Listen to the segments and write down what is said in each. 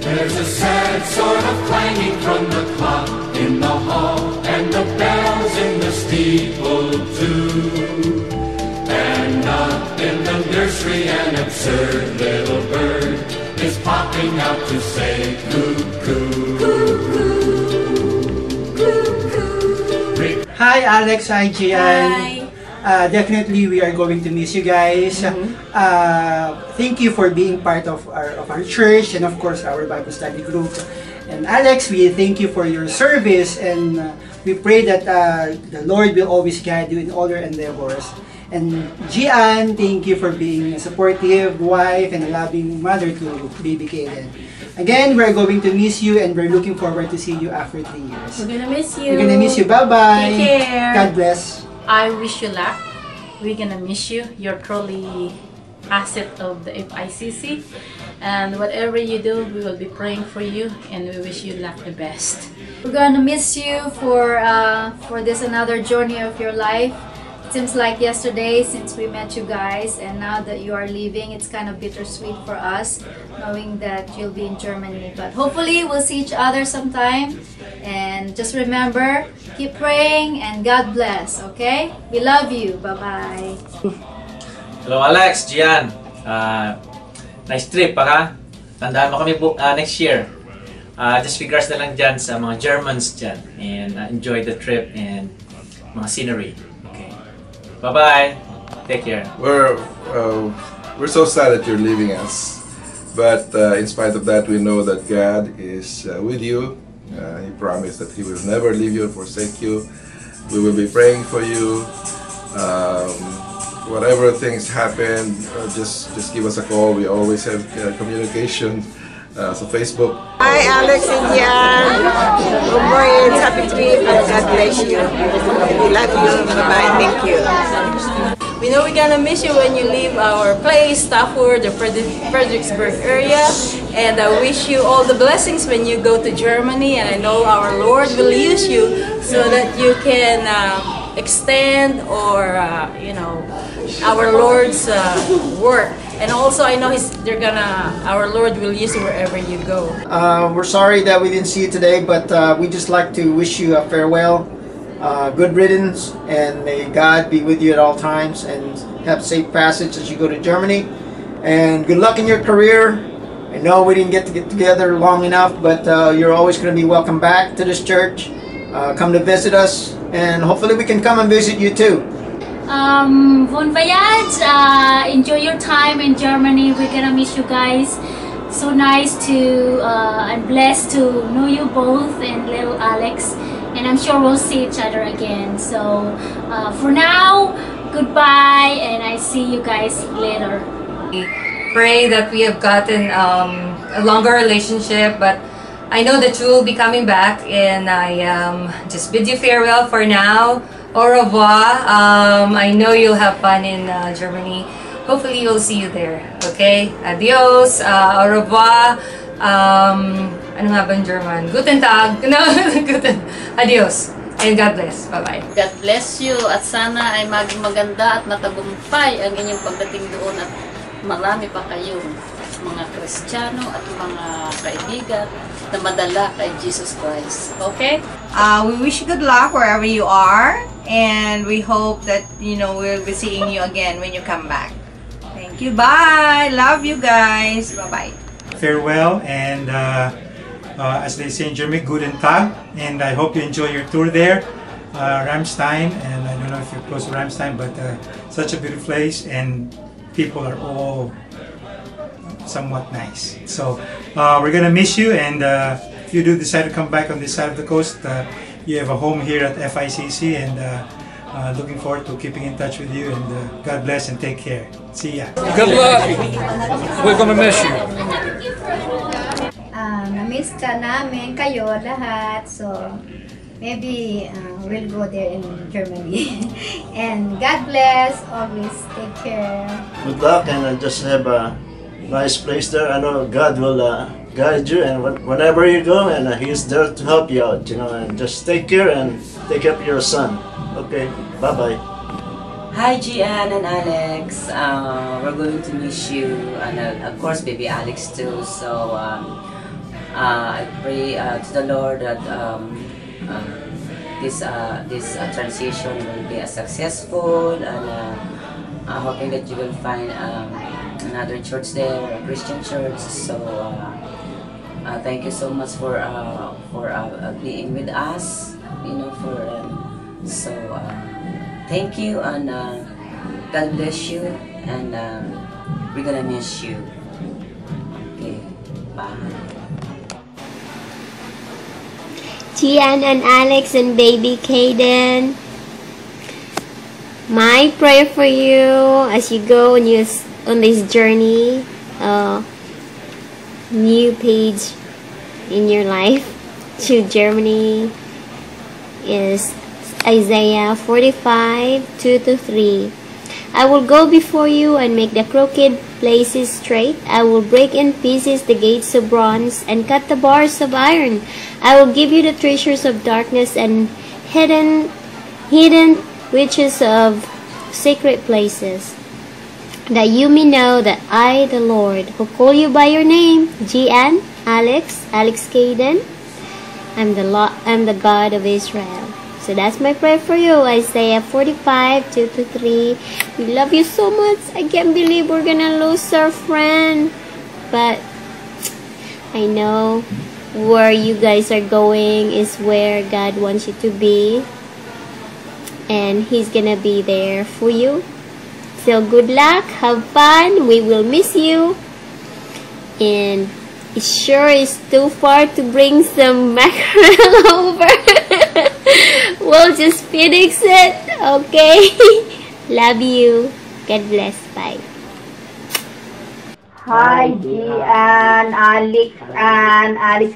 There's a sad sort of clanging from the clock in the hall, and the bells in the steeple too. And up in the nursery, an absurd little bird is popping out to say cuckoo. Hi Alex, hi Gian. Hi. Uh, definitely we are going to miss you guys. Uh, thank you for being part of our, of our church and of course our Bible study group. And Alex, we thank you for your service and uh, we pray that uh, the Lord will always guide you in all your endeavors. And Gee Ann, thank you for being a supportive wife and a loving mother to baby Kaden. Again, we're going to miss you and we're looking forward to see you after three years. We're gonna miss you. We're gonna miss you. Bye-bye. Take care. God bless. I wish you luck. We're gonna miss you. You're truly asset of the FICC. And whatever you do, we will be praying for you and we wish you luck the best. We're gonna miss you for uh, for this another journey of your life. Seems like yesterday since we met you guys, and now that you are leaving, it's kind of bittersweet for us, knowing that you'll be in Germany. But hopefully, we'll see each other sometime. And just remember, keep praying, and God bless. Okay? We love you. Bye bye. Hello Alex, Gian. Ah, nice trip ha. Tandaan mo kami ah, next year. Ah, just regards na lang dyan sa mga Germans dyan. And ah, enjoy the trip and mga scenery. Okay. Bye-bye. Take care. We're uh, we're so sad that you're leaving us, but uh, in spite of that, we know that God is uh, with you. Uh, he promised that He will never leave you or forsake you. We will be praying for you. Um, whatever things happen, uh, just just give us a call. We always have uh, communication. Uh, so Facebook. Hi, Alex and Jan. Congrats, happy trip, and God bless you. We love you. Bye-bye. Thank you. We know we're gonna miss you when you leave our place, Stafford, the Fredericksburg area. And I wish you all the blessings when you go to Germany. And I know our Lord will use you so that you can uh, extend or, uh, you know, our Lord's uh, work. And also, I know he's, they're gonna, our Lord will use you wherever you go. Uh, we're sorry that we didn't see you today, but uh, we just like to wish you a farewell, uh, good riddance, and may God be with you at all times and have safe passage as you go to Germany. And good luck in your career. I know we didn't get to get together long enough, but uh, you're always going to be welcome back to this church. Uh, come to visit us, and hopefully we can come and visit you too. Um, bon voyage. Uh, enjoy your time in Germany. We're gonna miss you guys. So nice to uh, and blessed to know you both and little Alex. And I'm sure we'll see each other again. So uh, for now, goodbye, and I see you guys later. pray that we have gotten um, a longer relationship, but I know that you will be coming back, and I um, just bid you farewell for now. Au revoir. Um, I know you'll have fun in uh, Germany. Hopefully, we'll see you there. Okay? Adios. Uh, au revoir. Um, ano nga ba in German? Guten Tag. No, guten. Adios. And God bless. Bye-bye. God bless you at sana ay maging maganda at matagumpay ang inyong pagdating doon at marami pa kayong mga Kristiyano at mga kaibigan na madala kay Jesus Christ. Okay? Uh, we wish you good luck wherever you are, and we hope that you know we'll be seeing you again when you come back. Thank you. Bye. Love you guys. Bye bye. farewell and uh, uh, as they say in German, guten Tag. And I hope you enjoy your tour there, uh, Ramstein. And I don't know if you're close to Ramstein, but uh, such a beautiful place and people are all somewhat nice. So uh, we're gonna miss you. And uh, if you do decide to come back on this side of the coast, uh, you have a home here at FICC and. Uh, uh, looking forward to keeping in touch with you and uh, God bless and take care. See ya. Good luck. We're gonna miss you. Ah, na-miss ka namin kayo lahat. So, maybe uh, we'll go there in Germany. and God bless. Always take care. good luck and uh, just have a nice place there. I know God will uh, guide you and whenever you go and uh, He's there to help you out, you know, and just take care and take care of your son. Okay, bye-bye. Hi, Gee Ann and Alex. Uh, we're going to miss you, and uh, of course, baby Alex too. So um, uh, I pray uh, to the Lord that um, uh, this this transition will be a successful, and uh, hoping that you will find um, another church there, a Christian church. So. Uh, uh, thank you so much for uh, for uh, uh, being with us. You know, for um, so uh, thank you and uh, God bless you and uh, we're gonna miss you. Okay, bye. Tian and Alex and baby Kaden. My prayer for you as you go on, you, on this journey, uh, new page in your life to Germany is Isaiah 45 2 to 3. I will go before you and make the crooked places straight. I will break in pieces the gates of bronze and cut the bars of iron. I will give you the treasures of darkness and hidden hidden riches of secret places. That you may know that I, the Lord, who call you by your name, Gee Ann, Alex, Alex Caden, I'm the Lo- I'm the God of Israel. So that's my prayer for you. Isaiah 45, 2 to 3. We love you so much. I can't believe we're gonna lose our friend. But I know where you guys are going is where God wants you to be. And He's gonna be there for you. So good luck, have fun. We will miss you. And it sure is too far to bring some mackerel over. we'll just Phoenix it, okay? Love you. God bless. Bye. Hi, Gian, Alex, and Alex.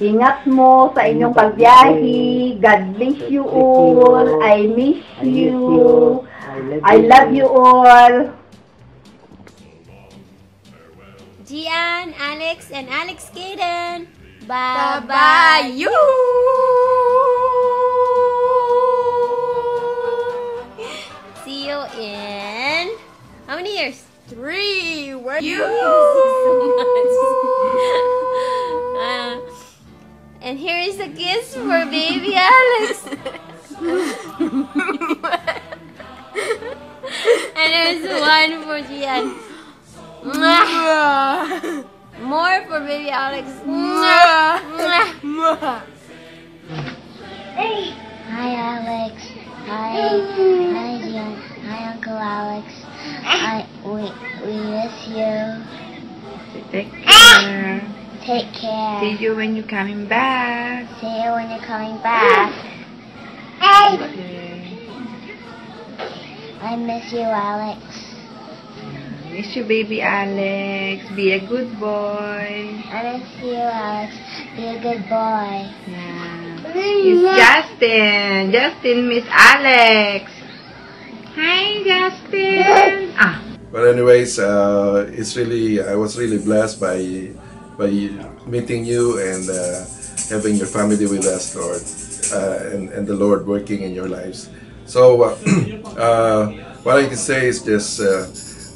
Ingat mo sa inyong pagbiyahe. God bless you all. I miss you. I love you all. Gee Ann, Alex, and Alex Kaden. Bye-bye, Bye-bye. you. See you in how many years? Three. Where You. you? Uh, and here is a kiss for baby Alex. and there's one for Gee Ann. Mwah. More for baby Alex. Mwah. Mwah. Hey. Hi, Alex. Hi. Hi, Gee Ann. Hi, Uncle Alex. I we we miss you. Take ah! care. Take care. See you when you're coming back. See you when you're coming back. Okay. I miss you, Alex. Miss you, baby Alex. Be a good boy. I miss you, Alex. Be a good boy. It's Justin. Justin, Miss Alex. Hi, Justin. Ah. But anyways, uh, it's really I was really blessed by by meeting you and uh, having your family with us, Lord, uh, and and the Lord working in your lives. So uh, uh, what I can say is just uh,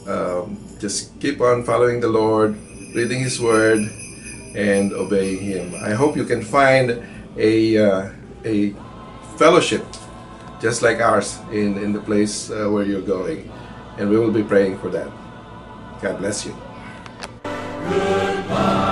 um, just keep on following the Lord, reading His Word, and obeying Him. I hope you can find a uh, a fellowship just like ours in, in the place uh, where you're going. And we will be praying for that. God bless you. Goodbye.